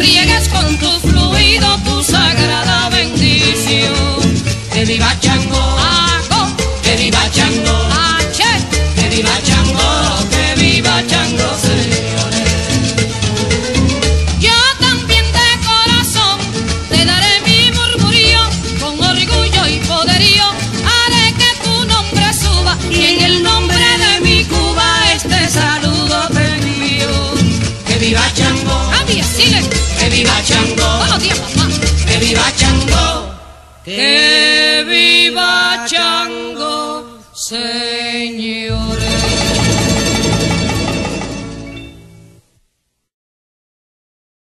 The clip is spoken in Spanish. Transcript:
riegues con tu fluido, tu sagrada bendición. Te divacho Que viva Chango, señores.